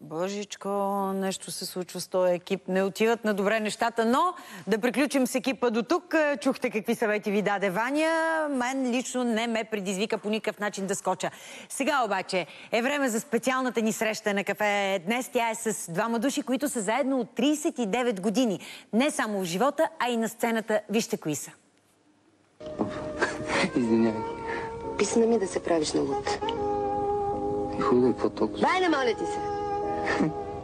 Божичко, нещо се случва с този екип. Не отиват на добре нещата, но да приключим с екипа до тук. Чухте какви съвети ви даде Ваня. Мен лично не ме предизвика по никакъв начин да скоча. Сега обаче е време за специалната ни среща на кафе. Днес тя е с двама души, които са заедно от 39 години. Не само в живота, а и на сцената. Вижте кои са. Извинявай. Писна ми да се правиш на луд. Хубаво, какво толкова? Байна, моля ти се!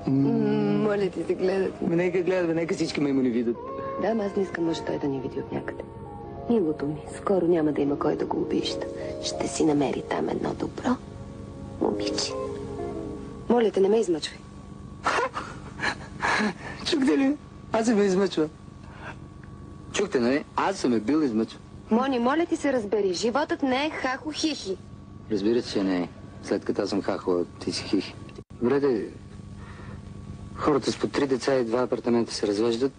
Моля ти се, гледат. Ме нека гледат, нека всички ме ни видят. Да, аз не искам мъж той да ни види от някъде. Милото ми, скоро няма да има кой да го обижда. Ще си намери там едно добро момиче. Моля те, не ме измъчвай. Чухте ли? Аз съм ме измъчва. Чухте, нали? Аз съм ме бил измъчва. Мони, моля ти се разбери, животът не е хахо-хихи. Разбира се, че не е. След като аз съм хахова, ти си хихи. Добре, хората с по три деца и два апартамента се развеждат.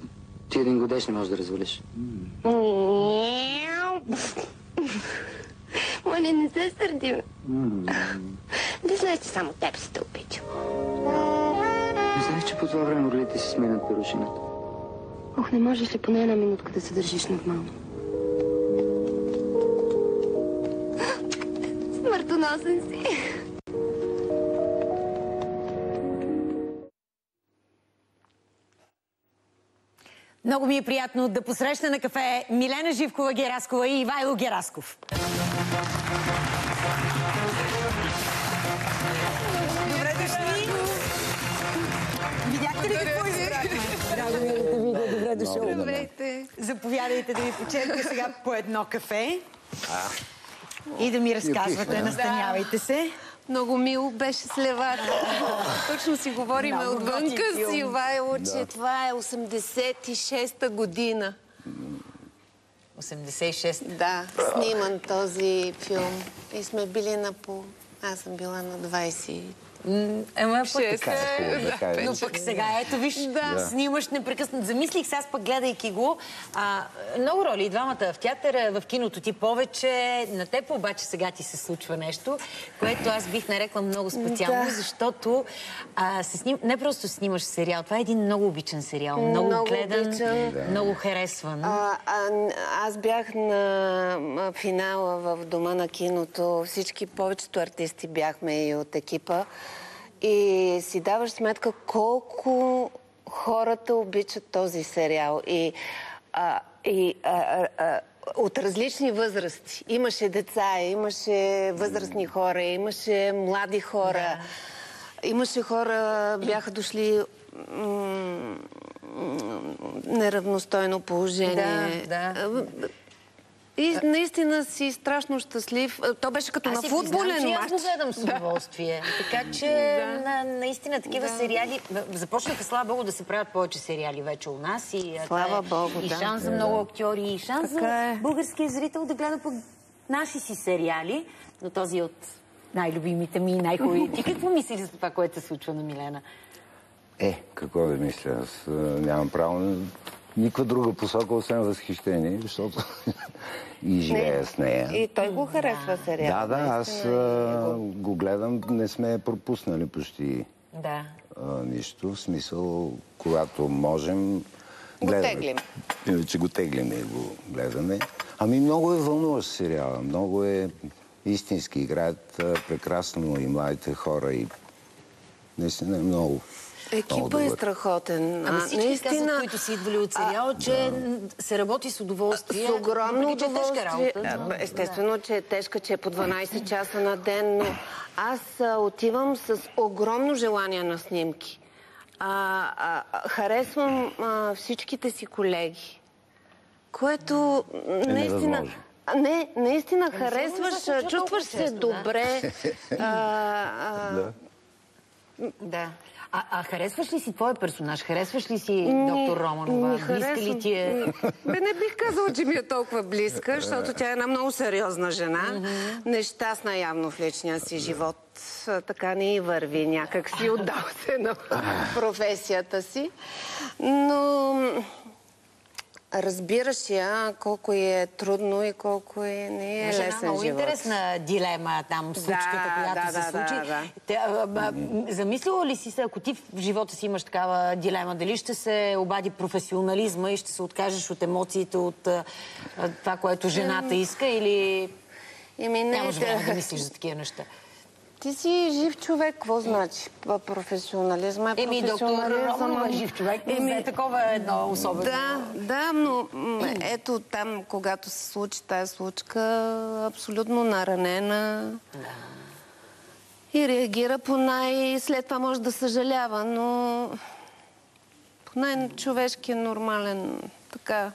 Ти един годеш не можеш да развалиш. Моля, не се сърди. Не знаеш, че само теб си те обичам. Не знаеш, че по това време орлите си сменят перушината. Ох, не можеш ли поне една минутка да се държиш нормално? Смъртоносен си. Много ми е приятно да посрещна на кафе Милена Живкова Гераскова и Ивайло Герасков. Добре дошли! Видяхте ли какво избрахме? Драго ми е да те видя. Добре дошъл. Здравейте. Заповядайте да ви почерпя сега по едно кафе. И да ми разказвате, настанявайте се. Много мило беше с левата. Точно си говорим Много отвънка си, Ивайло, че това е 86-та година. 86. Да, сниман този филм. И сме били на по... Аз съм била на 20. Ема пък така е. Така е. Но пък сега, ето виж, Да. снимаш непрекъснато. Замислих се, аз пък гледайки го. А, много роли, и двамата в театъра, в киното ти повече. На теб обаче сега ти се случва нещо, което аз бих нарекла много специално, Да. защото а, се сним... не просто снимаш сериал, това е един много обичан сериал. Много, Много гледан, обичан. много харесван. А, а, аз бях на финала в Дома на киното. Всички, повечето артисти бяхме и от екипа. И си даваш сметка колко хората обичат този сериал. И, а, и а, а, от различни възрасти. Имаше деца, имаше възрастни хора, имаше млади хора. Имаше хора, бяха дошли неравностойно положение. Да, да. И наистина си страшно щастлив. То беше като Аз на си признам, футболен че и аз го матч. гледам с удоволствие. Така че на, наистина такива сериали започнаха, слава Богу, да се правят повече сериали вече у нас. И, Слава е Богу, И да. шанс за много актьори, и шанс Така за е. българския зрител да гледа пък наши си сериали. Но този е от най-любимите ми и най-хубави. Ти какво мислиш за това, което се случва на Милена? Е, какво да мисля? Аз нямам право на никаква друга посока, освен възхищение, защото и живея с нея. И той го харесва сериал. Да, да, аз а, го гледам, не сме пропуснали почти Да. а, нищо. В смисъл, когато можем, теглим. Иначе го теглим и го гледаме. Ами много е вълнуващ сериала. Много е истински. Играят а, прекрасно и младите хора и наистина е много. Екипа е страхотен. Ама А, всички казват, които са идвали от сериала, че се работи с удоволствие. С огромно че е тежка удоволствие. работа, но- Естествено, че е тежка, че е по 12 часа на ден, но аз отивам с огромно желание на снимки. А, а, а, харесвам а, всичките си колеги, което м, наистина... А, Не, наистина се харесваш, чувстваш се добре. Да. А, а харесваш ли си твой персонаж? Харесваш ли си доктор Романова? ми Близка ли ти е? Бе, не бих казала, че ми е толкова близка, защото тя е една много сериозна жена. Нещастна явно в личния си живот. Така не и върви някак си. Отдал се на професията си. Но разбираш я колко е трудно и колко е, не е една лесен много живот. интересна дилема там, случката, която да, се да, случи. да, да. Те, замислила ли си се, ако ти в живота си имаш такава дилема, дали ще се обади професионализма и ще се откажеш от емоциите, от това, което жената иска или Еми, не, нямаш да- време да мислиш за такива неща? Ти си жив човек, какво значи? Професионализма е Еми, доктор. Романова е жив човек, но Еми, е такова едно особено. Да, да, но ето там, когато се случи тази случка, абсолютно наранена. И реагира по най... След това може да съжалява, но по най-човешки нормален така.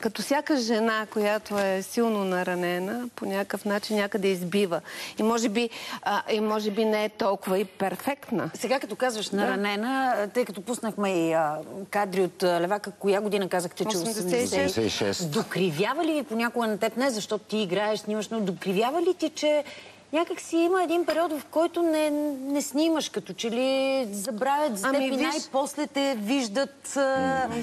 Като всяка жена, която е силно наранена, по някакъв начин някъде избива. И може би, а, и може би не е толкова и перфектна. Сега като казваш наранена, тъй като пуснахме и а, кадри от а, Левака, коя година казахте, че 86? 86. Докривява ли ви понякога на теб, не защото ти играеш, снимаш, но докривява ли ти, че някак си има един период, в който не, не снимаш, като че ли забравят за теб Ами, и виж- най-после те виждат а,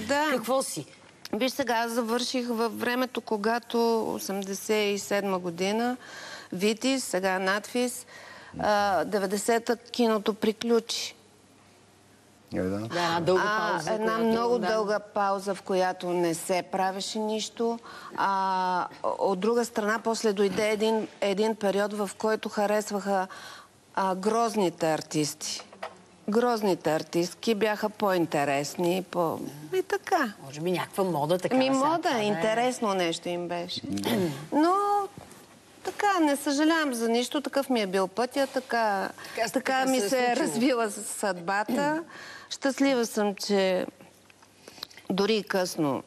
Да. какво си. Виж сега, аз завърших във времето, когато 87 година, Витис, сега надфис, а, 90-та киното приключи. Е, да. Една дълга А, пауза. една която- много да. дълга пауза, в която не се правеше нищо. А, от друга страна, после дойде един, един период, в който харесваха а, грозните артисти. Грозните артистки бяха по-интересни, по... и така. Може би някаква мода така. Ми мода, интересно нещо им беше. Но така, не съжалявам за нищо, такъв ми е бил пътя, така, Така- така, така ми се е е развила съдбата. Щастлива съм, че дори и късно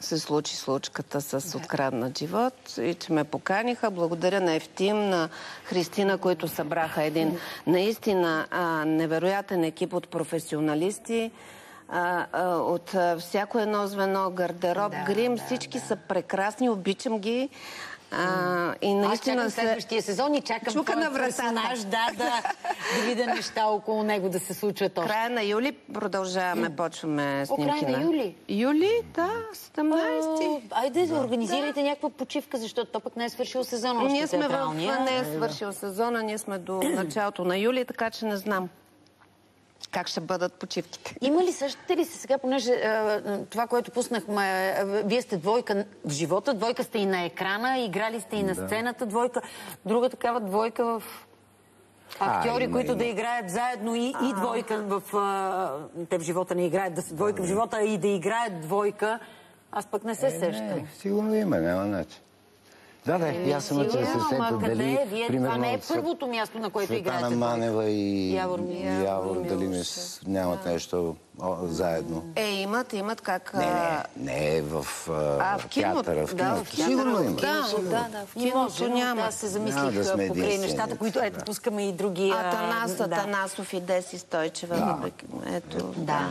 се случи случката с откраднат живот и че ме поканиха. Благодаря на Ефтим, на Христина, които събраха един наистина а, невероятен екип от професионалисти. А, а, от всяко едно звено, гардероб, грим, всички са прекрасни, обичам ги. А, и Аз наистина чакам се- следващия сезон и чакам Чука на персонаж, да, да, да видя неща около него да се случват още. Края на юли продължаваме, почваме О, края снимки. на юли? Юли, да, 17. О, Айде, да организирайте някаква почивка, защото то пък не е свършил сезон още Ние сме в... Не е свършил сезона, ние сме до началото на юли, така че не знам как ще бъдат почивките. Има ли същите ли се сега, понеже а, това, което пуснахме, а, вие сте двойка в живота, двойка сте и на екрана, играли сте и на сцената, двойка, друга такава двойка в актьори, А, има, които има. да играят заедно и, и двойка в... А, те в живота не играят, да са двойка в живота и да играят двойка. Аз пък не се сещам. Не, сигурно има, няма начин. Да, да, и аз съм да ама сета къде дали, е? Вие- това примерно, не е първото място, на което играете двойка. Манева и Явор Милушев. Явор, дали не, с- нямат нещо о, заедно. Е, имат, имат как... Не, не, не е в, а, в театъра, в Да, киното. в театъра, Сигурно в има. киното, Да, да, да, в Не киното няма. Аз се замислих да сме покрай единствени. нещата, които ето пускаме и други. а, Атанас, да. Атанасов и Деси Стойчева. Ето, Да.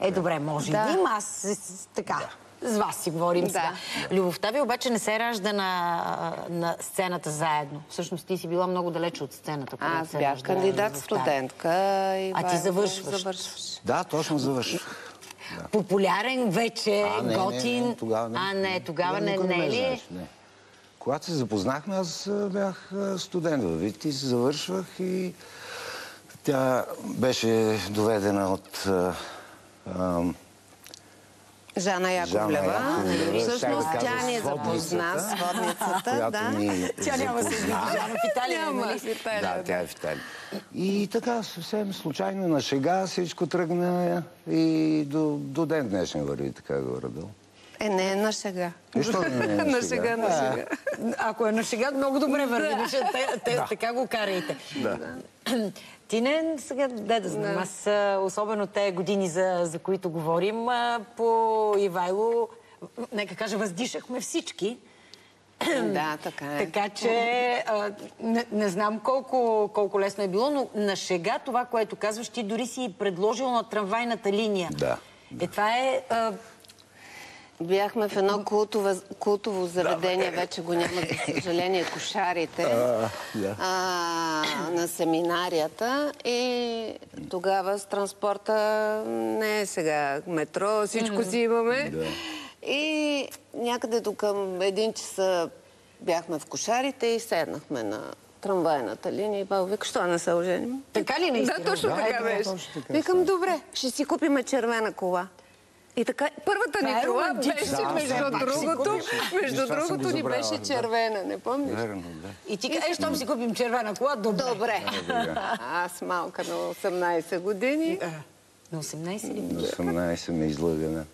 Е, добре, може Да. да. има. Аз така. С вас си говорим Да. сега. Любовта ви обаче не се ражда на, на сцената заедно. Всъщност ти си била много далече от сцената. Аз се бях ражда кандидат любовта. студентка. И А ти завършваш. завършваш. Да, точно завърших. Популярен вече, А, не, готин. Не, не, тогава не. А, не, тогава не, не, ме е ли? не. Когато се запознахме, аз бях студент във Витис, завършвах и тя беше доведена от а, а, Жана Яковлева. Всъщност да тя ни сводницата, запозна, сводницата, която да. ни Тя няма се запозна. види в Италия, Няма нали? в Италия. Да, тя е в Италия. И така, съвсем случайно на шега всичко тръгна и до, до ден днешен върви така горе-долу. Е, не е на шега. И що не е на на шега? на шега. Ако е на шега, много добре върви. Така го карайте. Да. Ти не сега, да да знам, аз особено те години, за, за които говорим, по Ивайло, нека кажа, въздишахме всички. Да, така е. Така че а, не, не знам колко, колко лесно е било, но на шега това, което казваш, ти дори си предложил на трамвайната линия. Да, Е, това е... А, Бяхме в едно култово, култово заведение, вече го няма, за съжаление, кошарите, да. а, на семинарията. И тогава с транспорта не е сега метро, всичко си имаме. Да. И някъде до към един часа бяхме в кошарите и седнахме на трамвайната линия и баба вика, що не се оженим? Така ли наистина? Да, точно Да, така да, беше. Викам, добре, ще си купиме червена кола. И така, първата ни кола беше, Да, между да, другото, между другото го ни беше да. червена, не помниш? Верно, да. И ти кажеш, щом си купим червена кола, добре. Добре. Аз малка на 18 години. На 18 ли? На 18 ме излъгана.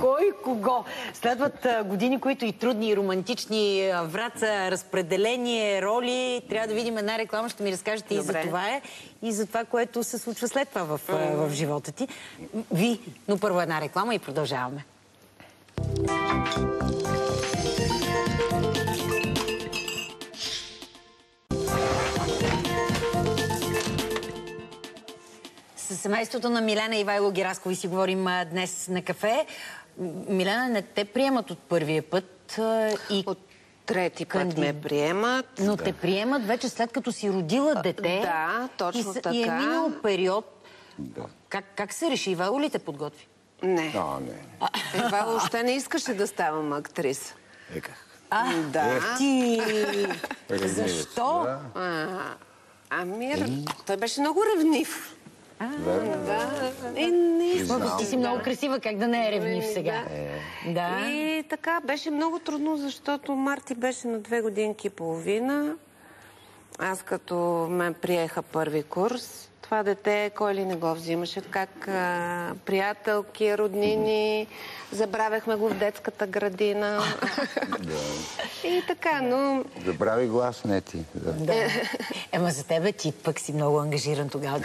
Кой кого? Следват години, които и трудни, и романтични, а, враца, разпределение, роли. Трябва да видим една реклама, ще ми разкажете и за това е, и за това, което се случва след това в живота ти. Ви, но първо една реклама и продължаваме. Семейството на Милена и Ивайло Гераскови си говорим а, днес на кафе. Милена, не те приемат от първия път а, и... От трети път Кандид- ме приемат. Но те приемат вече след като си родила дете. да, точно и, с- така. И е минал период. Да. Как, как се реши? Ивайло ли те подготви? Не. А, не. Ева въобще не искаше да ставам актриса. Еках. А, Да. ти... Се, Защо? да. А, ами, той беше много ревнив. Верно. Да. И не Мога, ти си много красива, как да не е ревнив Ами, сега? Да. И така, беше много трудно, защото Марти беше на две годинки и половина. Аз като ме приеха първи курс, това дете, кой ли не го взимаше, как а, приятелки, роднини, забравяхме го в детската градина. И така, но Забрави глас, не ти. Да. Да. Ема за тебе ти пък си много ангажиран тогава.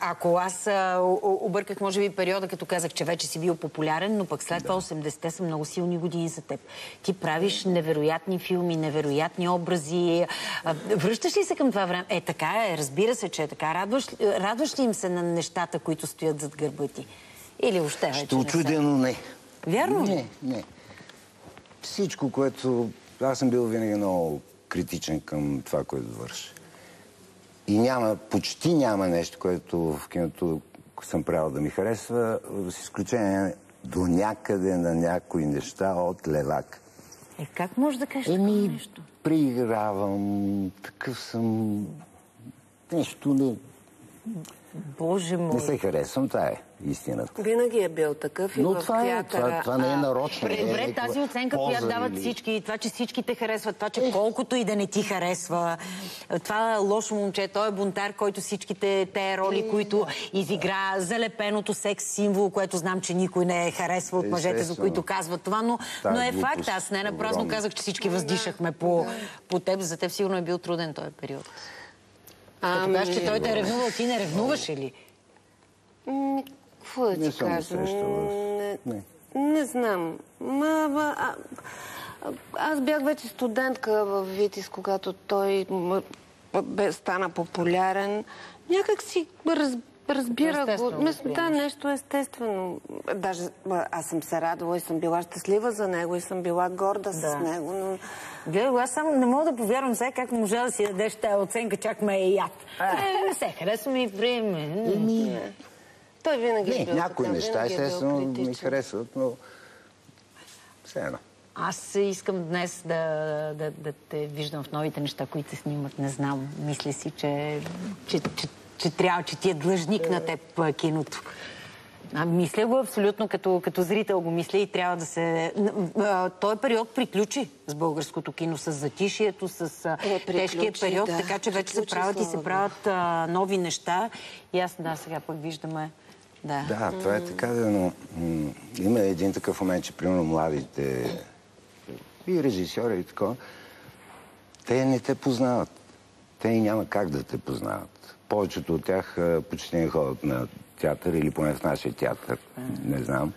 Ако аз а, обърках, може би, периода, като казах, че вече си бил популярен, но пък след това 80-те са много силни години за теб. Ти правиш невероятни филми, невероятни образи. А, Връщаш ли се към това време? Е, така е, разбира се, че е така. Радваш, радваш ли им се на нещата, които стоят зад гърба ти? Или въобще вече Ще очудено не. Вярно ли? Не, не. Всичко, което... Аз съм бил винаги много критичен към това, което върша. И няма, почти няма нещо, което в киното съм правил да ми харесва, с изключение до някъде на някои неща от левак. Е, как можеш да кажеш такова Еми, нещо? преигравам, такъв съм... Нещо не, Боже мой. не се харесвам, това е истината. винаги е бил такъв и Но в това е, това, това не е нарочно. е Добре, някаква тази оценка, която дават или- всички, това, че всички те харесват, това, че колкото и да не ти харесва, това лошо момче, той е бунтар, който всичките те роли, които изигра, залепеното секс символ, което знам, че никой не е харесва от мъжете, за които казват това, но, но е факт. Аз не напразно казах, че всички въздишахме по, по теб. За теб сигурно е бил труден този период. Като Ами, кажеш, че той те е ревнувал, ти не ревнуваше ли? Какво да ти кажа? Не, Не. не знам. Ма, ма, а, аз бях вече студентка в Витис, когато той бе, стана популярен. Някак си раз, разбира Естествено го. го Мис- Да, нещо естествено. Даже а, аз съм се радвала и съм била щастлива за него и съм била горда Да. с него. Но... Гледай, аз само не мога да повярвам сега как можа да си дадеш тази оценка, чак ме е яд. Е, не се харесва ми време. Той винаги е Не, бил някои такъв, неща винаги е естествено ми харесват, но все едно. Аз искам днес да, да, да те виждам в новите неща, които се снимат. Не знам. Мисля си, че, че, че, че трябва, че ти е длъжник на теб киното. А, мисля го абсолютно като, като зрител го мисля и трябва да се... А, Той период приключи с българското кино, с затишието, с Е, приключи, тежкия период, да. така че вече се Приключи, правят и се правят а, нови неща. И аз, да, сега пък виждаме... Да. Да, това е така, да, но има един такъв момент, че примерно младите и режисьори и такова, те не те познават. Те няма как да те познават. Повечето от тях почти не ходят на театър или поне в нашия театър, не знам.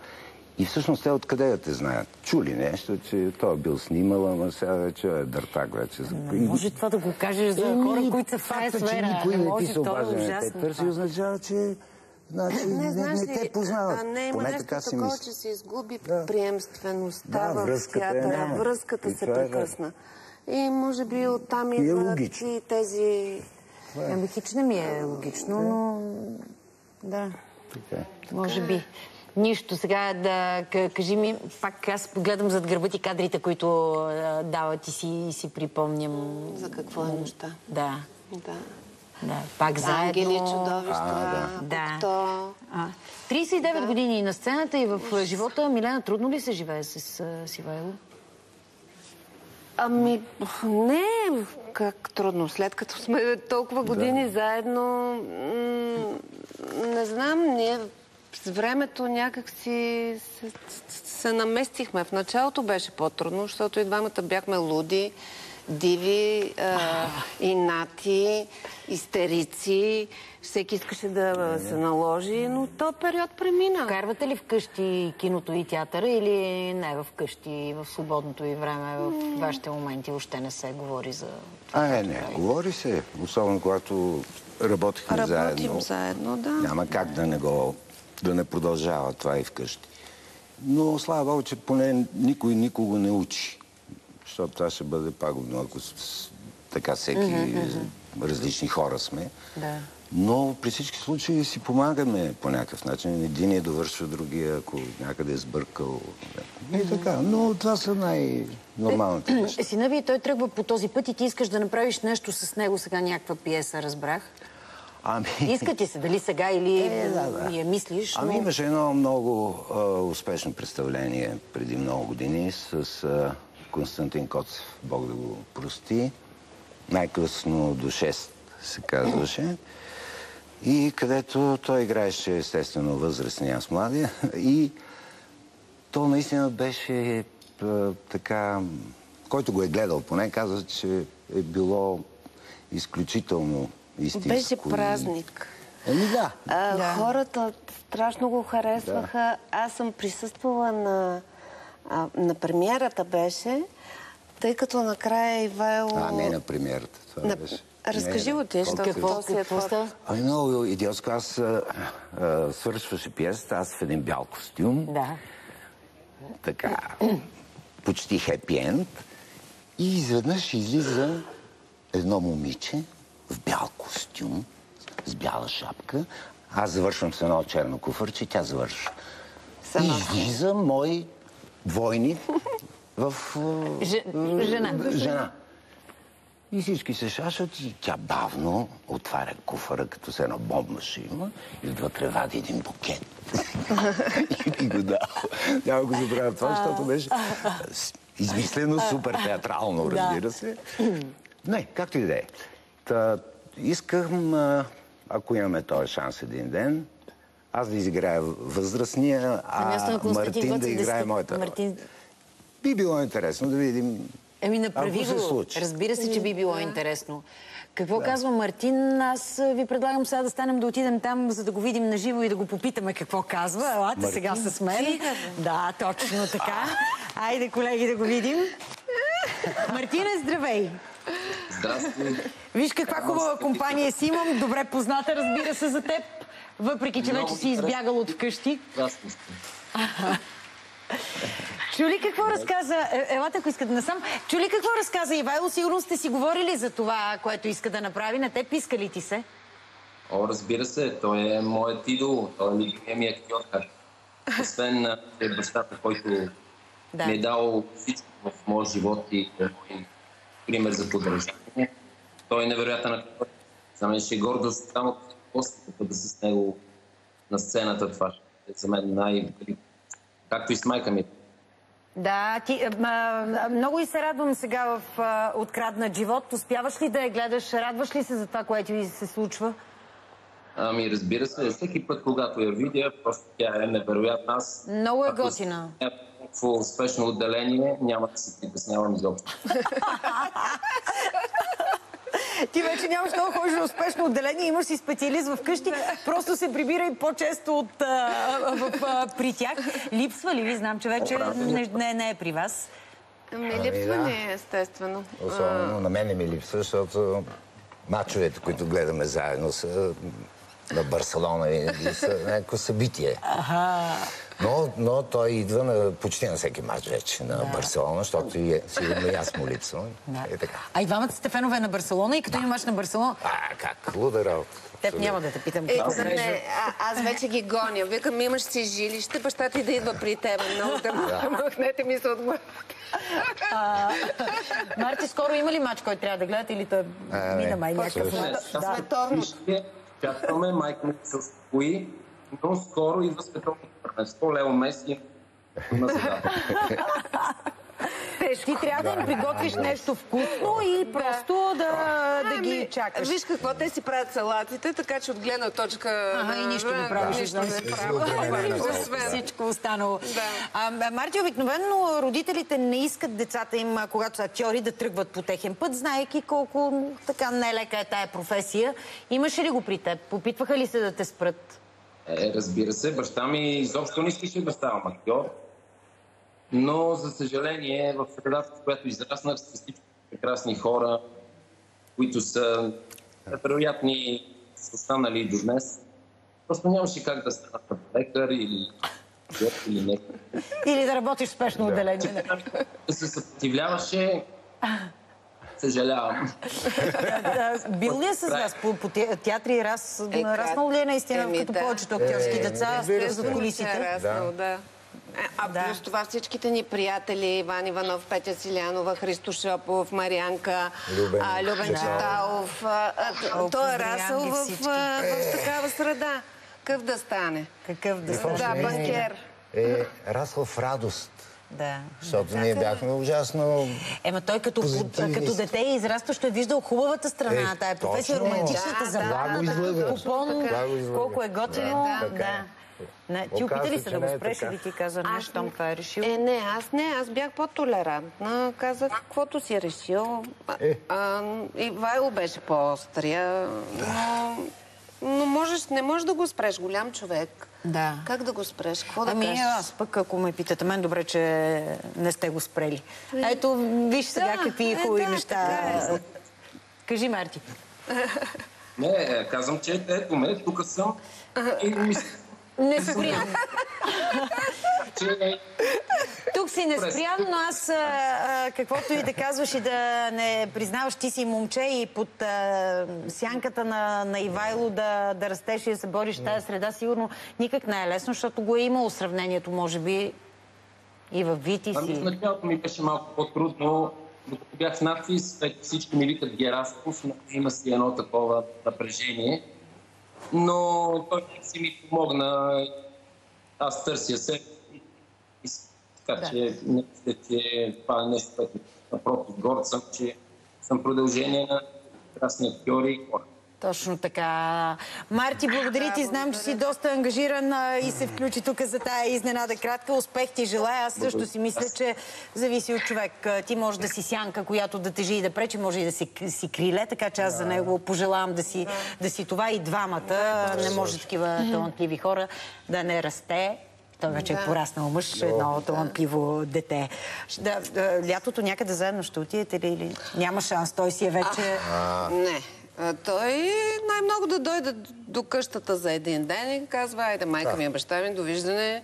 И всъщност те откъде да те знаят? Чули нещо, че той е бил снимал, ама сега вече е дъртак вече. Не може това да го кажеш за хора, които са в тази факта, че сфера. никой Не не ти се е обажда ужасно теб, търси, означава, че Значи, Не, знаеш не те познават. а, не има Поне нещо така такова, че се изгуби Да. приемствеността Да, в я театъра. няма. Връзката И се е прекъсна. И може би оттам И е логично. и тези... Ами хич не ми е логично, но... Да, Така е. може би. Нищо. Сега да кажи ми, пак аз гледам зад гърба ти кадрите, които а, дават и си, и си припомням. За какво е нощта? Да, Да. да. Пак заедно. Ангели, чудовища, А, да. Букто. А, 39 години и на сцената и в живота. Милена, трудно ли се живее с а, Сивайло? Ами, не, как трудно. След като сме толкова години заедно, м, не знам, ние с времето някак си се, се наместихме. В началото беше по-трудно, защото и двамата бяхме луди, диви, а, инати, истерици. Всеки искаше да се наложи, но то период премина. Карвате ли вкъщи киното и театъра или не в къщи, в свободното ви време, в вашите моменти въобще не се говори за това? А, не, не, говори се. Особено когато работихме Работим заедно. заедно, да. Няма как да не го, да не продължава това и вкъщи. Но слава Богу, че поне никой никого не учи. Защото това ще бъде пагубно, ако така всеки различни хора сме. Да. Но при всички случаи си помагаме по някакъв начин. Един е довършва другия, ако някъде е сбъркал. И така. Но това са най-нормалните неща. Е, Сина ви, той тръгва по този път и ти искаш да направиш нещо с него сега, някаква пиеса, разбрах. Ами... Иска ти се, дали сега или Е, да, да. я мислиш, но... Ами имаше едно много а, успешно представление преди много години с а, Константин Коцев, Бог да го прости. Най-късно до 6 се казваше. И където той играеше естествено възрастни, аз младия. И то наистина беше а, така... Който го е гледал поне, каза, че е било изключително истинско. Беше празник. Еми да. А, Да. Хората страшно го харесваха. Аз съм присъствала на, а, на премиерата беше, тъй като накрая Ивайло... А, не на премиерата. Това На- беше. Разкажи го ти, защото Какво, си е това. Ами много идиотско. Аз а, а, свършваше пиесата, аз в един бял костюм. Да. Така, почти хепи енд. И изведнъж излиза едно момиче в бял костюм, с бяла шапка. Аз завършвам с едно черно куфърче, тя завършва. И Сама. излиза мой двойник в... жена. Жена. И всички се шашат и тя бавно отваря куфара, като се едно бомба ще има и отвътре вади един букет. и го дава. Няма го забравя това, защото беше измислено супер театрално, разбира се. Не, както и да е. Искам, ако имаме този шанс един ден, аз да изиграя възрастния, а Мартин да играе моята роля. Мартин... Би било интересно да видим Еми, направи го. случи. Разбира се, че би било интересно. Какво казва Мартин? Аз ви предлагам сега да станем да отидем там, за да го видим на живо и да го попитаме какво казва. Елате Мартин? сега с мен. Да, точно така. Айде, колеги, да го видим. Мартине, здравей! Здрасти. Виж каква хубава компания си имам. Добре позната, разбира се, за теб. Въпреки, че вече си избягал от вкъщи. Чули какво разказа... е, Елате, ако искате насам. Чули какво разказа Ивайло? Сигурно сте си говорили за това, което иска да направи. На теб иска ли ти се? О, разбира се, той е моят идол. Той е любимия ми актьор. Освен е бащата, който Да. ми е дал всичко в моя живот и е пример за подражание. Той е невероятен актьор. За мен ще е гордост само после да бъда с него на сцената. Това е за мен най Както и с майка ми. Да, ти, а, а, много и се радвам сега в а, Откраднат живот. Успяваш ли да я гледаш? Радваш ли се за това, което ви се случва? Ами разбира се, всеки път, когато я видя, просто тя е невероятна. Аз, Много е ако готина. е някакво успешно отделение, няма да се притеснявам изобщо. Ти вече нямаш много ходиш на успешно отделение, имаш си специалист в къщи, просто се прибирай по-често от, а, в, а, при тях. Липсва ли ви? Знам, че вече не, не, не е при вас. Ами, Ами, липсва да. ни, естествено. Особено на мене ми липсва, защото мачовете, които гледаме заедно, са на Барселона винаги са някакво събитие. Но, но той идва на, почти на всеки матч вече на Барселона, защото и, е- сигурно и аз му липсвам. Е така. А и двамата сте фенове на Барселона и като има мач на Барселона, А, как? Луда работа. теб няма да те питам. Е, да не, а, аз вече ги гоня. Викам, имаш си жилище, баща ти да идва при теб. Много да махнете ми се от Марти, скоро има ли матч, който трябва да гледате или той мина май някакъв Да. Световно. Вижте, Чакаме, майка ми се успокои, но скоро идва световното първенство. Лео Меси има. Ти трябва да им приготвиш нещо вкусно и просто да, да ги Ами, чакаш. Виж какво те си правят салатите, така че от гледна точка... Ага, и нищо не правиш. Нищо не Освен. всичко останало. Да. А, Марти, обикновено родителите не искат децата им, когато са актьори, да тръгват по техен път, знаеки колко така нелека е тая професия. Имаше ли го при теб? Попитваха ли се да те спрат? Е, разбира се, баща ми изобщо не искаше да ставам актьор. Но, за съжаление, в средата, в която израснах, с всички прекрасни хора, които са невероятни, са останали и до днес. Просто нямаше как да стана лекар или или не. Или да работиш в спешно отделение? Да се съпротивляваше, съжалявам. Бил ли е с вас по, по те- театри и раз, Е, нараснал ли е наистина, еми, като да. повечето актьорски Е, деца, разбира се. зад Е, колисите? раснал, да. Е, А Да. плюс това всичките ни приятели, Иван Иванов, Петя Силянова, Христо Шопов, Марианка, Любен а, Любен Читалов. Читалов. а, Той е расъл в, такава среда. Какъв да стане? Какъв да стане? Да, е? банкер. Е расъл в радост. Да. Защото ние бяхме ужасно... Ема той като, като дете и израстващо е виждал хубавата страна Е, тая професия, точно. романтичната Да, забава, да, купон, колко е готино. Да, да. е. Не, ти опита ли се да го е спреш или ти каза нещо, щом това е решил? Е, не, аз не, аз бях по-толерантна. Казах, каквото си решил. А, Е. а, и Вайло беше по-острия, но, но можеш, не можеш да го спреш, голям човек. Да. Как да го спреш? Какво да Ами кажеш? аз пък, ако ме питате мен, добре, че не сте го спрели. Ето, виж сега Да, какви е, хубави да, неща. е. Кажи, Марти. Не, казвам, че ето ме, тук съм. И мисля, Не спрям. че си не спрям, но аз, а, каквото и да казваш и да не признаваш, ти си момче и под а, сянката на, на Ивайло да, да растеш и да се бориш в тази среда, сигурно никак не е лесно, защото го е имало сравнението, може би, и във Вити Ами в си. началото ми беше малко по-трудно. Докато бях в надпис, всички ми викат Герасков, има си едно такова напрежение. Но той си ми помогна. Аз търся се. Така Да. че не мисля, че това е нещо, което напротив, горд съм, че съм продължение на прекрасни актьори и хора. Точно така. Марти, благодаря ти. Знам, че си доста ангажиран и се включи тук за тая изненада кратка. Успех ти желая. Аз също си мисля, че зависи от човек. Ти може да си сянка, която да тежи и да пречи, може и да си, си криле, така че аз за него пожелавам да си, да си това и двамата. Не може такива талантливи хора да не расте. Той вече е пораснал мъж, едно талантливо дете. Ще- Да, да, лятото някъде заедно ще отидете ли? или Няма шанс, той си е вече... Не. А, Той най-много да дойде до къщата за един ден и казва, айде, майка ми е баща ми, довиждане.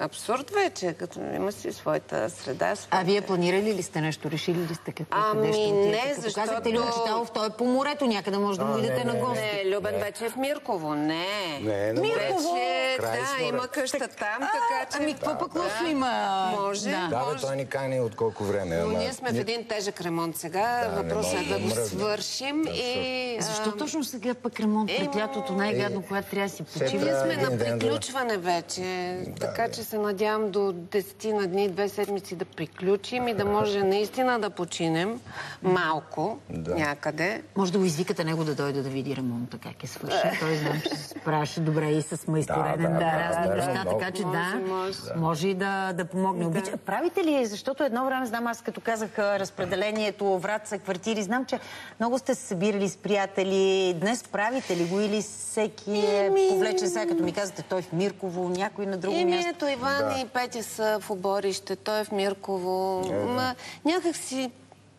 Абсурд вече, като има си своята среда. А вие планирали ли сте нещо? Решили ли сте какво Ами ще отидете? не, Като защото- казахте Любен Читалов, той е по морето, някъде може да му идете на гости. Не, Любен вече е в Мирково. Не. Не, е на море. Мирково! Вече, да, има къща там, така че... Ами какво пък лошо има? Може. Да. Да, бе, той ни кани от колко време. Но ама- ние сме в един тежък ремонт сега. Да, не Въпросът е да да го свършим и... а, Защо точно сега пък ремонт пред лятото най-гадно, когато трябва да си почива? Ние сме на приключване вече, така че се надявам до 10 на дни, две седмици да приключим и да може наистина да починем малко Да. някъде. Може да го извикате него да дойде да види ремонта, как е свършен. Той знам, че се справяше добре и с майстореден, Да, да, да, да, разни да, неща, така че Може, да, може. и да, да помогне. Обича... Правите ли, защото едно време, знам аз като казах разпределението, вратца, квартири, знам, че много сте се събирали с приятели. Днес правите ли го или всеки е повлечен сега, като ми казвате, той в Мирково, някой на друго Еми, място? Ето Иван и Петя са в оборище, той е в Мирково. Ма, някак си,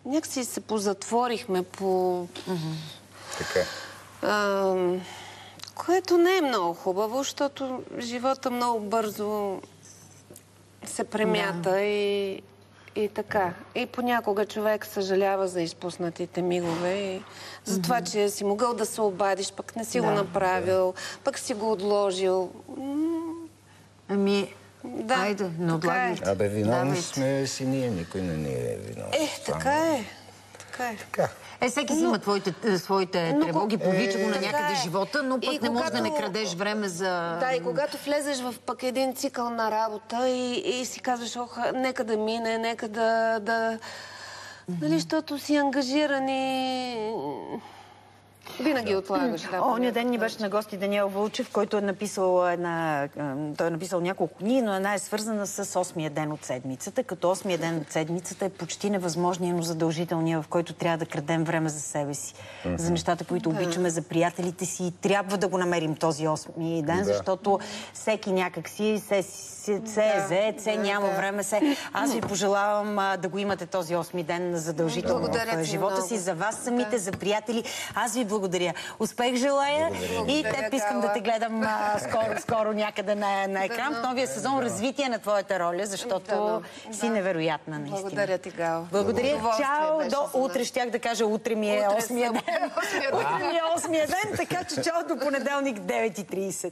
някак си се позатворихме по... Така. ам, Което не е много хубаво, защото живота много бързо се премята и, и така. И понякога човек съжалява за изпуснатите мигове и за това, че си могъл да се обадиш, пък не си го направил, пък си го отложил. Ами, Да, айде, не е. отлагайте. Абе, виновни Давайте. сме си ние, никой не ни е виновен. Е, така е. Така е. Така. Е, всеки си има твоите, е, своите но тревоги, повлича го на така някъде е. живота, но пък не може да не крадеш време за... Да, и когато влезеш в пък един цикъл на работа и, и си казваш, ох, нека да мине, нека да... да... Нали, защото си ангажиран Винаги отлагаш. Да, Оня ден ни беше на гости Даниел Вълчев, който е написал една... Той е написал няколко книги, но една е свързана с осмия ден от седмицата, като осмия ден от седмицата е почти невъзможния, но задължителния, в който трябва да крадем време за себе си. За нещата, които обичаме, за приятелите си. Трябва да го намерим този осми ден, защото всеки някак си се, се, се е зает, се няма време, се... Аз ви пожелавам а, да го имате този осми ден задължително Благодаря в живота много. си, за вас самите, за приятели. Аз ви благодаря. Успех желая и теб искам да Гала. те гледам а, скоро, скоро някъде на, на екран в новия сезон развитие на твоята роля, защото си невероятна наистина. Благодаря ти, Гал. Благодаря. Чао. До утре щях да кажа утре ми е Утре 8-я съм- ден. Утре ми е 8-я ден, така че чао до понеделник 9.30.